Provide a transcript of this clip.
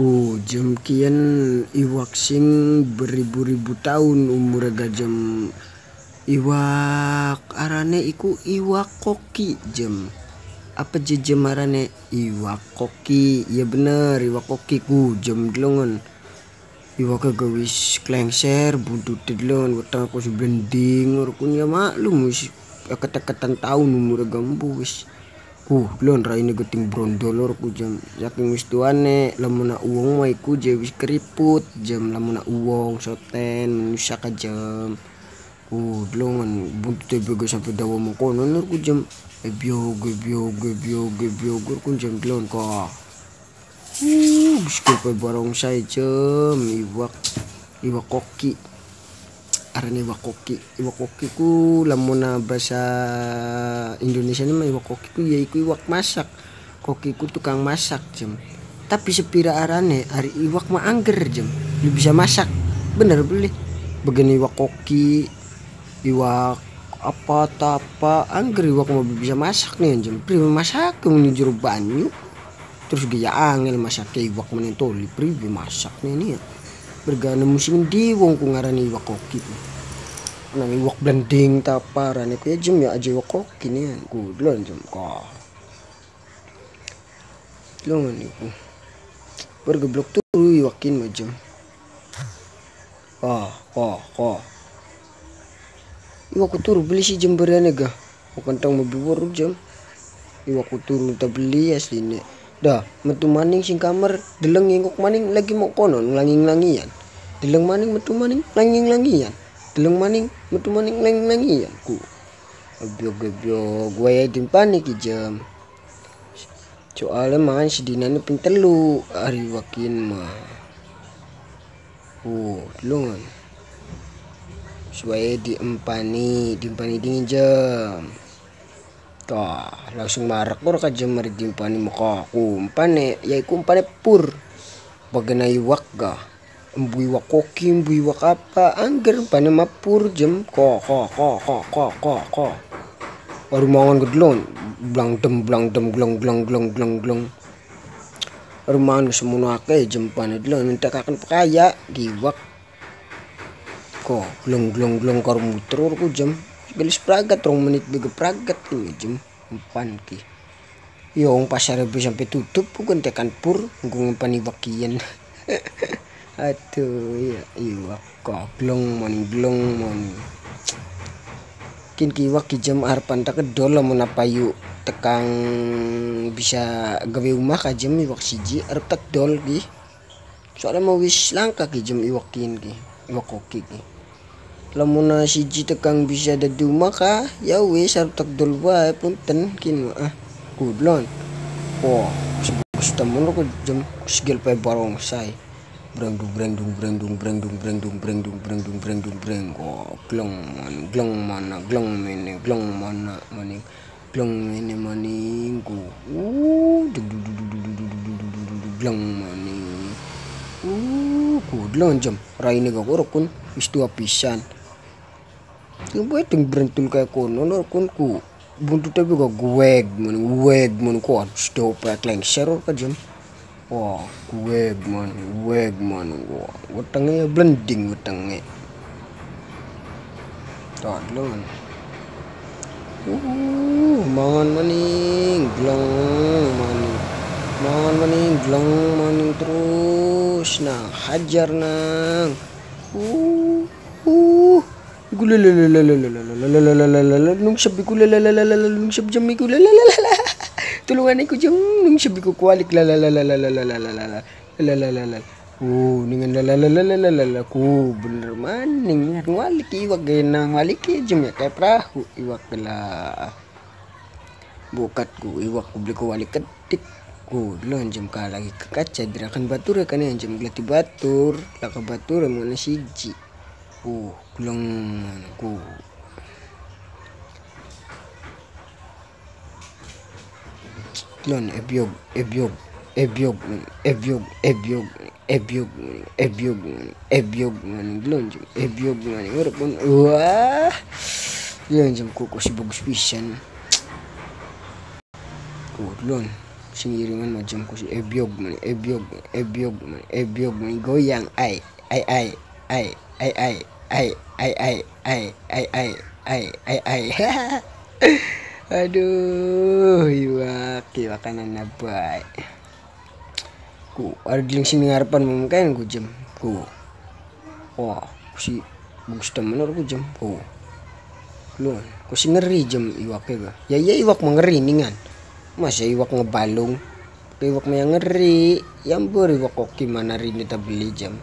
Ku jam kian iwak sing beribu-ribu tahun umur jam iwak arane iku iwak koki jam apa jam arane? Iwak koki. Ya bener iwak koki ku jam delongan iwak gawis klengser buntut delongan wetang aku blending kunya maklum wis keteketan tahun umur gambu wis Uh, lon ini geting brondolor ku jam yakin wis tuane lamuna uang mai ku je wis keriput jam lamuna uang soten ka jam. Uh lon buntu te bego sampai dawa mo kono ku jam ebio gebio gebio gebio gur ku jam lon ko uh biskul pe barong sai jam iwak iwak koki arane wakoki wakoki ku lamuna bahasa Indonesia ini mah wakoki ku ya iku iwak masak. Koki ku tukang masak jam tapi sepira arane hari iwak mah angger jam lu bisa masak. Bener beli. Begini iwak koki iwak apa apa angger iwak mau bisa masak nih jam prima masak ini juru banyu. Terus gaya angel masak iwak menentoli pribi masak nih nih bergana musim di wong ku ngarani iwak koki. Nang iwak blending taparan ku ya jem ya aja iwak koki nih ku dulon jem ko dulon iku bergeblok turu iwakin jem. Ah ko ko iwak turu beli si jem berane ga bukan tang mau biwar jem. Iwak turu ta beli aslinya dah metu maning sing kamar deleng ngingok maning lagi mau konon langing langian deleng maning metu maning langing langian. Deleng maning metu maning langing langian. Ku. Biog biog gue ya panik jam soalnya man sedinane ping telu hari wakin mah. Uh lungan supaya diempani diempani dingin jam Tah, langsung marak ko ka jam mari dimpani mo ka kumpane, yay kumpane pur. Bagana iwak ga. Mbui wak koki, mbui wak apa, angger pane mapur jam ko ko ko ko ko ko ko. Baru mangan gedlon, blang dem blang dem glong glong glong glong glong. Baru mangan semono ake jam pane dlon, minta kakan pakaya, giwak. Ko, glong glong glong karo muter ko jam galis pragat rong menit bega pragat ini jem empan ki yung pasar sampai tutup bukan tekan pur gung pani bakian aduh ya iya kok glong mani glong mani kin kiwak ki jam arpan tak kedol lamun apa yuk tekang bisa gawe rumah ka jam iwak siji arep tak dol ki. Soalnya mau wis langka ki jam iwak kin ki iwak koki ki. Lamun siji tekang bisa dadi maka ya wis arep takdol wae punten kin ah kudlon oh sebus temen ko jam segel pe barong say breng dung breng dung breng dung breng dung breng dung breng dung breng dung breng dung breng ko glong man glong mana glong mene glong mana mani glong mene mani ku uh glong mani uh kudlon jam raine ga korokun wis tua pisan yung ting brentul kay kono no kun ku buntu tabi ko guweg man guweg man ko sto pa kleng shero ka jam wah guweg man guweg man wah wetenge blending wetenge. Tak lo man uh mangan maning glong maning. Mangan maning glong maning terus. Nah hajar nang. Uh uh. Lalalala tulungan ko jam nung sabi ko kwalik lalalalalalala lalalala oh ningan lalalalalalala ko bener man ningan walik iwag nang walik jam ya kayak perahu iwak la bukat ku iwak ku beli ko walik ketik ku lon jam ka lagi ke kaca dirakan batur kan yang jam gelati batur laka batur mana siji uh kulang ku lon ebyog ebyog ebyog ebyog ebyog ebyog ebyog ebyog ngani lon jum ebyog ngani ora pun wah lon jum ku ko si bagus pisan ku lon sing iringan macam ku si ebiog man ebiog ebiog man ebiog man goyang ay ay ay ay ay ay ay ay ay ay ay ay ay ay ay aduh iwak iwakanan na bay ku argling sini ngarepan kan ku jam ku. Wah si gusto man ku jam ku. Lu ku si ngeri jam iwak ya ya ya iwak mengeri ningan. Masa iwak ngebalung? Iwak yang ngeri? Yang beri iwak kok gimana rini beli jam